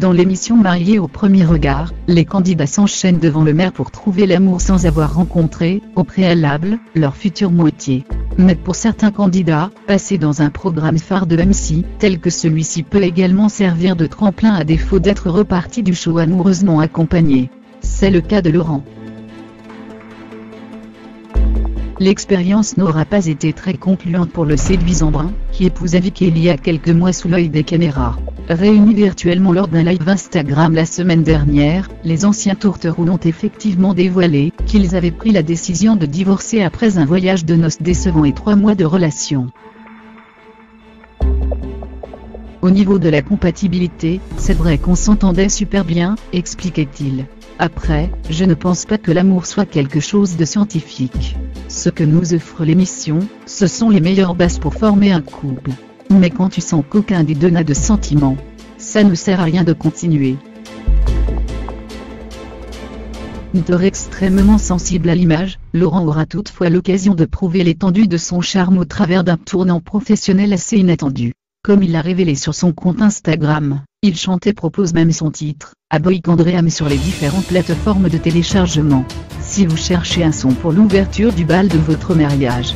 Dans l'émission Mariée au premier regard, les candidats s'enchaînent devant le maire pour trouver l'amour sans avoir rencontré, au préalable, leur future moitié. Mais pour certains candidats, passer dans un programme phare de MC, tel que celui-ci peut également servir de tremplin à défaut d'être reparti du show amoureusement accompagné. C'est le cas de Laurent. L'expérience n'aura pas été très concluante pour le séduisant brun, qui épousa Vicky il y a quelques mois sous l'œil des caméras. Réunis virtuellement lors d'un live Instagram la semaine dernière, les anciens tourtereaux ont effectivement dévoilé qu'ils avaient pris la décision de divorcer après un voyage de noces décevant et trois mois de relation. Au niveau de la compatibilité, c'est vrai qu'on s'entendait super bien, expliquait-il. Après, je ne pense pas que l'amour soit quelque chose de scientifique. Ce que nous offre l'émission, ce sont les meilleures bases pour former un couple. Mais quand tu sens qu'aucun des deux n'a de sentiments, ça ne sert à rien de continuer. Auteur extrêmement sensible à l'image, Laurent aura toutefois l'occasion de prouver l'étendue de son charme au travers d'un tournant professionnel assez inattendu. Comme il l'a révélé sur son compte Instagram, il chante et propose même son titre, à Boy Andréam sur les différentes plateformes de téléchargement. Si vous cherchez un son pour l'ouverture du bal de votre mariage,